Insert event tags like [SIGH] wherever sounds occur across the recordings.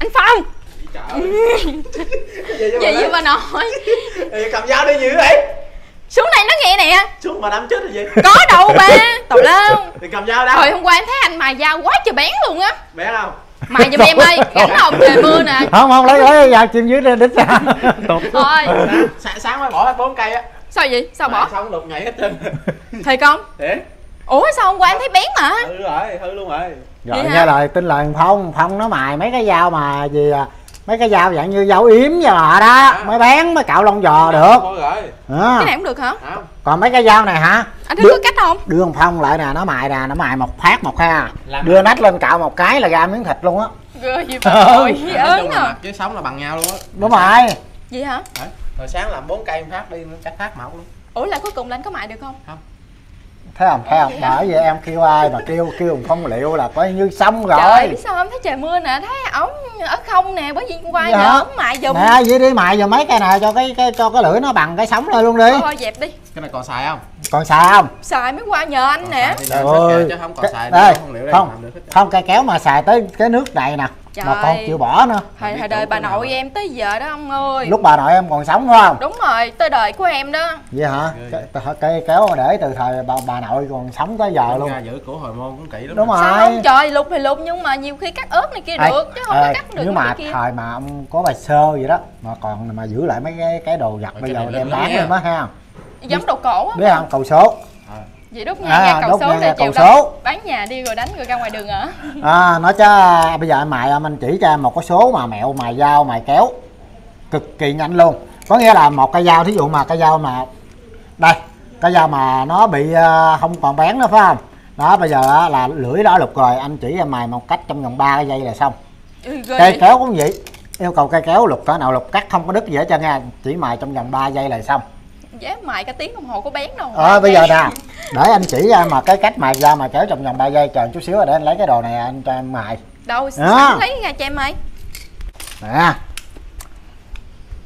anh phong. Gì với bà nội cầm dao đi gì vậy xuống đây nó nghe nè. Xuống mà đâm chết rồi gì có đâu ba tào [LAUGHS] lao thì cầm dao đâu hồi hôm qua em thấy anh mài dao quá trời bén luôn á. Bé không? Mài giùm em ơi rảnh không trời mưa nè. Không không lấy lấy dao chim dưới đít ra. Thôi. Sáng, sáng mới bỏ hết bốn cây á. Sao vậy? Sao bỏ? Xong lục nhảy hết trơn. Thiệt không thiệt ủa sao hôm qua em thấy bén mà? Hư rồi hư luôn rồi rồi Vậy nghe lời tin lời phong phong nó mài mấy cái dao mà gì à, mấy cái dao dạng như dao yếm vậy mà đó À. mới bén mới cạo lông giò được. à. cái này cũng được hả? Không. Còn mấy cái dao này hả? Anh thấy Được. có cách không? đưa con phong lại nè nó mài nè nó mài một phát một ha. Làm đưa nách lên cạo một cái là ra miếng thịt luôn á. Ghê gì [LAUGHS] nội nói ớn à. mặt với sống là bằng nhau luôn á. Đúng rồi. Gì hả? Đấy. rồi sáng làm bốn cây phát đi nó chắc phát mẫu luôn. Ủa là cuối cùng là anh có mại được không thấy không thấy không Vậy hả? bởi vì em kêu ai mà kêu kêu phong liệu là coi như xong trời ơi rồi biết sao không thấy trời mưa nè thấy ổng ở không nè bởi vì hôm qua Vậy nhờ hả? ổng mại giùm nè dưới đi mài giờ mấy cái này cho cái, cái cho cái lưỡi nó bằng cái sống lên luôn đi thôi dẹp đi cái này còn xài không còn xài không xài mới qua nhờ anh Còn nè Trời ơi. chứ không còn Cái- xài đây, không liệu đây không. không cây kéo mà xài tới cái nước này nè Trời. mà con chịu bỏ nữa. Thời thời đời bà nội em tới giờ đó ông ơi. Lúc bà nội em còn sống phải không? Đúng rồi tới đời của em đó. Vậy hả? Cây kéo để từ thời bà, bà nội còn sống tới giờ luôn. Ra giữ cổ hồi môn cũng kỹ lắm đúng rồi. Sao không trời lục thì lục nhưng mà nhiều khi cắt ớt này kia Ê, được chứ không có cắt được nếu mà kia. thời mà ông có bài sơ vậy đó mà còn mà giữ lại mấy cái cái đồ Rồi bây giờ đem bán lên đó ha giống đồ cổ á. Biết không? Cầu số vậy đốt nhà À, nhà cầu số để đó số. bán nhà đi rồi đánh rồi ra ngoài đường ở [LAUGHS] à, nói chứ bây giờ em mài em anh chỉ cho em một cái số mà mẹo mài dao mài kéo. Cực kỳ nhanh luôn. Có nghĩa là một cây dao thí dụ mà cây dao mà đây cây dao mà nó bị ờ, không còn bén nữa phải không? Đó bây giờ á, là lưỡi đã lục rồi anh chỉ em mài một cách trong vòng 3 cái giây là xong. Ừ, cây vậy. kéo cũng vậy. Yêu cầu cây kéo lục cỡ nào lục cắt không có đứt hết trơn nha chỉ mài trong vòng 3 giây là xong. Dám mài cả tiếng đồng hồ có bén đâu. Ờ bây giờ nè để anh chỉ ra mà cái cách mài dao mài kéo trong vòng 3 giây chờ chút xíu rồi để anh lấy cái đồ này anh cho em mài. Đâu Đó. sẵn lấy ra cho em ơi nè.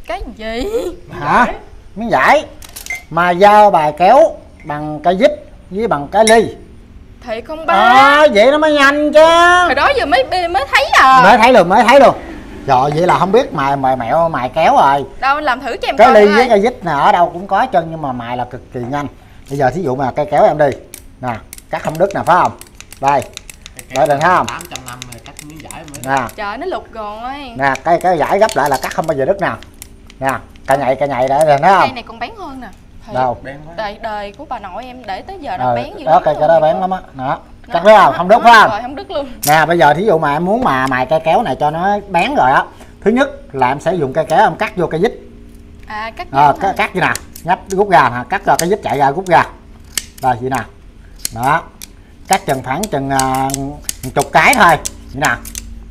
Cái gì? Hả? Miếng giải mài dao bài kéo bằng cây vít với bằng cái ly. Thiệt không ba. À, vậy nó mới nhanh chứ. Hồi đó giờ mới mới thấy à. Mới thấy luôn mới thấy luôn. Rồi vậy là không biết mài mài mẹo mài kéo rồi. Đâu làm thử cho em cái ly với cây vít nè ở đâu cũng có chân nhưng mà mài là cực kỳ nhanh bây giờ thí dụ mà cây kéo em đi. Nè cắt không đứt nè phải không? Đây. Đây thấy không? 800 năm rồi cắt miếng giải mới nè. trời nó lục rồi. Nè cái cái giải gấp lại là cắt không bao giờ đứt nè. Nè cây nhạy cây nhạy để rồi thấy cây không này còn bén hơn nè. Thiệt. đâu? Đời đời của bà nội em để tới giờ nó bén dữ đó cây cái đó bén lắm á. Đó. Cắt thấy không? đó, không đứt phải không? rồi không đứt luôn. Nè bây giờ thí dụ mà em muốn mà mài cây kéo này cho nó bén rồi á thứ nhất là em sẽ dùng cây kéo em cắt vô cây vít à cắt à, vô cắt, cắt như nè nhấp rút ra nè cắt ra cái vít chạy ra rút ra rồi vậy nè. Đó. Cắt chừng khoảng chừng à, chục cái thôi. Vậy nè.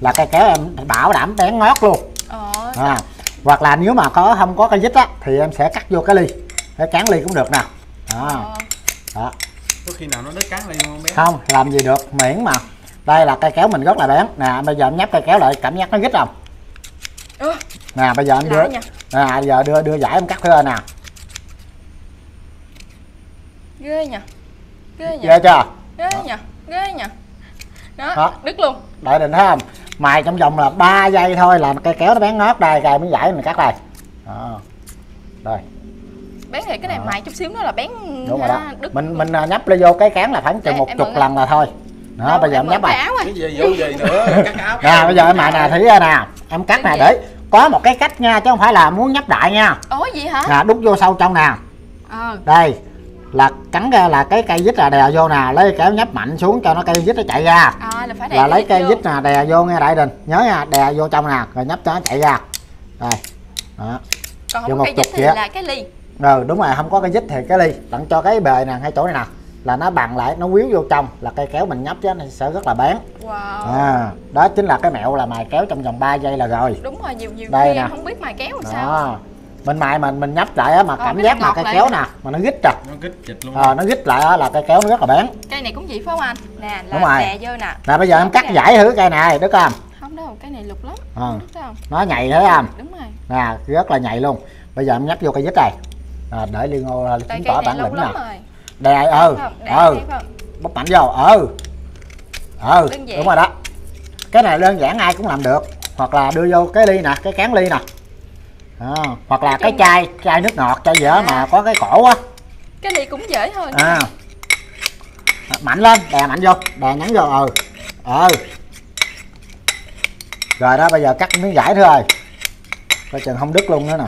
Là cây kéo em bảo đảm bén ngót luôn. Ờ. À, hoặc là nếu mà có không có cây vít á thì em sẽ cắt vô cái ly. Cái cán ly cũng được nè. Đó, ờ. đó. có khi nào nó đứt cán lên không bé? Không làm gì được miễn mà. Đây là cây kéo mình rất là bén. Nè bây giờ em nhấp cây kéo lại cảm giác nó rít không? Ơ, nè bây giờ em đưa nè bây giờ đưa đưa giải em cắt thưa nè ghê nha ghê nha ghê chưa? Ghê nha ghê nha đó, Đó. đứt luôn. Đại định thấy không? Mài trong vòng là 3 giây thôi là cây kéo nó bén ngót đây cài miếng giải mình cắt đây. Đó. Rồi. Bén thì cái này Đó. mài chút xíu nữa là bén đúng rồi đó. đứt mình mình à, nhấp lên vô cái cán là khoảng chừng một chục lần là thôi. Đó Đâu, bây giờ em nhấp này à cái gì vụ gì nữa? Cắt áo. [LAUGHS] Nè bây giờ em mài nè thấy nè. Em cắt nè để có một cái cách nha chứ không phải là muốn nhấp đại nha. Ủa gì hả? Nè đút vô sâu trong nè. Ờ. Đây là cắn ra là cái cây vít là đè vô nè lấy kéo nhấp mạnh xuống cho nó cây vít nó chạy ra. À là phải là lấy cây vít nè đè vô nghe đại đình nhớ nha đè vô trong nè rồi nhấp cho nó chạy ra. Đây đó. Còn không một có cây vít thì kìa. là cái ly. Rồi đúng rồi không có cây vít thì cái ly tặng cho cái bề nè hai chỗ này nè là nó bằng lại nó quýu vô trong là cây kéo mình nhấp chứ nó sẽ rất là bén. Wow. À, đó chính là cái mẹo là mài kéo trong vòng 3 giây là rồi. Đúng rồi nhiều nhiều Đây khi nè. em không biết mài kéo làm sao mình mài mình mình nhấp lại á mà Ờ, cảm giác mà cây kéo nè. mà nó rít à. Nó kích chịch luôn. Ờ, nó rít lại á là cây kéo nó rất là bén. Cây này cũng vậy phải không anh? Nè Đúng là rồi. đè vô nè. Nè bây giờ em cắt giải thử cây này đức không? Không đâu cái này lục lắm. Ờ. sao. Nó nhạy thấy không? Đúng rồi. Nè rất là nhạy luôn. Bây giờ em nhấp vô cây vít này à, để liên ngô chứng tỏ bản lĩnh nè. rồi. Đè ừ ừ. Thấy không? bóp mạnh vô ừ. Ừ đúng rồi đó. Cái này đơn giản ai cũng làm được. Hoặc là đưa vô cái ly nè cái cán ly nè à, hoặc là cái chai chai nước ngọt chai gì đó mà có cái cổ á. Cái này cũng dễ thôi à. mạnh lên đè mạnh vô đè nhấn vô ừ ừ. Rồi đó bây giờ cắt miếng vải thôi. Coi chừng không đứt luôn nữa nè.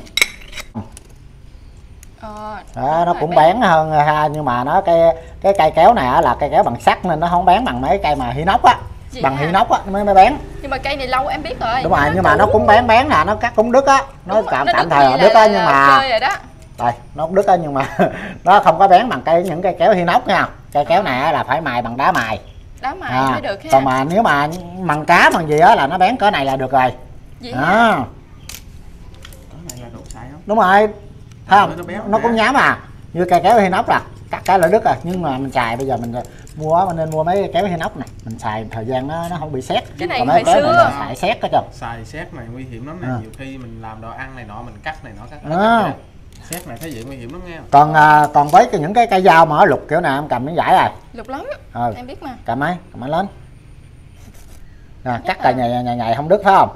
Ờ, đó, nó cũng bén. hơn ha nhưng mà nó cái cái cây kéo này á là cây kéo bằng sắt nên nó không bén bằng mấy cây mà hinox á Vậy bằng hả? hinox á mới mới bén nhưng mà cây này lâu em biết rồi. Đúng rồi nhưng mà nó cũng bén bén nè nó cắt cũng đứt á. Nó Đúng tạm nó tạm thời là đứt á nhưng mà chơi rồi đó. Đây nó cũng đứt á nhưng mà [LAUGHS] nó không có bén bằng cây những cây kéo hinox nha. Cây kéo này á là phải mài bằng đá mài. Đá mài à, mới được ha. còn mà nếu mà bằng cá bằng gì á là nó bén cỡ này là được rồi. Vậy hả? đó Cái này là độ sai không? đúng rồi. Thấy không? Nó cũng nhám à. Như cây kéo hinox là cắt cái là đứt rồi. Nhưng mà mình xài bây giờ mình mua mình nên mua mấy cái kéo hinox này mình xài thời gian nó nó không bị xét Cái này Còn mấy hồi xưa. xài xét cái chừng Xài xét này nguy hiểm lắm nè, À. nhiều khi mình làm đồ ăn này nọ mình cắt này nọ cắt À. hết vậy đó. Xét này thấy vậy nguy hiểm lắm nghe. còn à, còn với cái, những cái cây dao mà ở lục kiểu này em cầm miếng vải rồi lục lắm ừ. em biết mà cầm ấy cầm ấy lên nè cắt là- cài nhầy nhầy nhầy không đứt phải không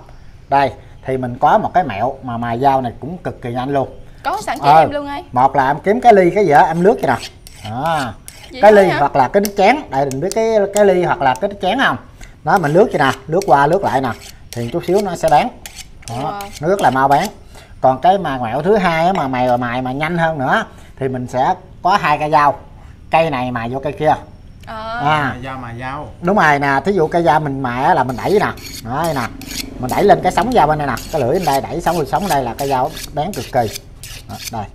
đây thì mình có một cái mẹo mà mài dao này cũng cực kỳ nhanh luôn có sẵn chị Ờ. em luôn ấy một là em kiếm cái ly cái gì đó em lướt vậy nè đó Vậy cái ly hả? hoặc là cái đít chén. Đây mình biết cái cái ly hoặc là cái đít chén không? Đó mình lướt vậy nè lướt qua lướt lại nè. Thì chút xíu nó sẽ bán. Đó, Wow. nó rất là mau bán. Còn cái mà mẹo thứ hai á, mà mày mài mà nhanh hơn nữa thì mình sẽ có hai cây dao. Cây này mài vô cây kia. Ờ. à. Mà dao mà dao. đúng rồi nè thí dụ cây dao mình mài á là mình đẩy nè. Đây nè. Mình đẩy lên cái sống dao bên đây nè. Cái lưỡi bên đây đẩy sống sống đây là cây dao bén cực kỳ. Đó, đây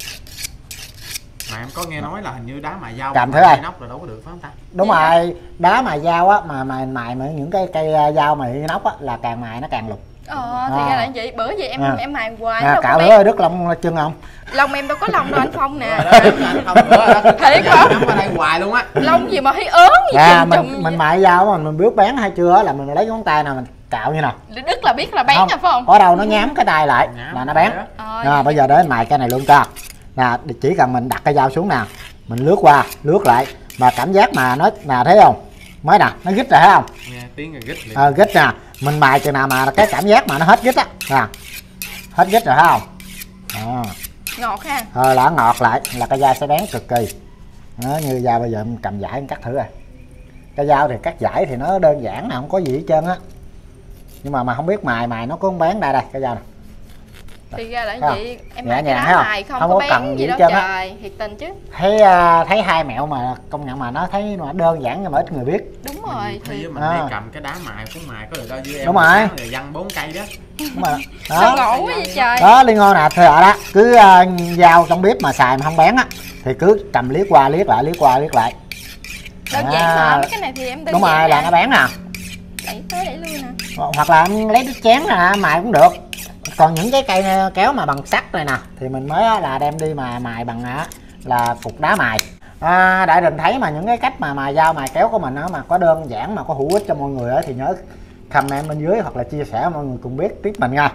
Mà em có nghe nói là hình như đá mài dao Cầm thử coi. inox là đâu có được phải không ta? đúng Vậy hả? rồi đá mài dao á mà mài mài mà những cái cây à, dao mà inox á là càng mài nó càng lục ờ thì À. ra là vậy bởi vậy em À. em mài hoài à, cạo bén. lưỡi đứt lông chân không lông em đâu có lông đâu anh phong nè Rồi anh không bữa. [LAUGHS] Thiệt không? ở đây hoài luôn á. lông gì mà thấy ớn gì à chùm mình chùm mình mài dao mà mình biết bán hay chưa á là mình lấy ngón tay nào mình cạo như nào đứt là biết là bén à phải không ở đâu nó nhám cái tay lại là nó rồi bán á. ờ à, bây giờ đến mài cái này luôn cho nè chỉ cần mình đặt cái dao xuống nè mình lướt qua lướt lại mà cảm giác mà nó nè thấy không? Mới nè nó gít rồi thấy không? Nghe tiếng rồi gít liền. ờ gít nè mình mài chừng nào mà cái cảm giác mà nó hết gít á nè hết gít rồi thấy không? À. ngọt ha. Thôi là ngọt lại là cái dao sẽ bén cực kỳ. Đó, như dao bây giờ em cầm giải em cắt thử rồi. Cái dao thì cắt giải thì nó đơn giản nè không có gì hết trơn á. Nhưng mà mà không biết mài mài nó có bán đây đây cái dao này thì ra là Thấy vậy em Nhẹ nhàng thấy không? không, Không có có bén cần gì gì đâu á. trời thiệt tình chứ thấy à, thấy hai mẹo mà công nhận mà nó thấy nó đơn giản nhưng mà ít người biết đúng rồi Thì thì mình À. hay cầm cái đá mài cũng mài có được đâu với em. Đúng rồi. Rồi văng bốn cây đó. đúng mà [LAUGHS] sao đó ngộ quá vậy trời đó liên ngon nè thừa đó cứ à, dao trong bếp mà xài mà không bén á thì cứ cầm liếc qua liếc lại liếc qua liếc lại đơn À. giản mà mấy cái này thì em đơn đúng rồi là ra. nó bán nè đẩy tới đẩy lui nè hoặc là em lấy đít chén nè mài cũng được còn những cái cây kéo mà bằng sắt này nè thì mình mới là đem đi mà mài bằng là cục đá mài. À, đại đình thấy mà những cái cách mà mài dao mài kéo của mình á mà có đơn giản mà có hữu ích cho mọi người á thì nhớ comment bên dưới hoặc là chia sẻ mọi người cùng biết tiếp mình nha.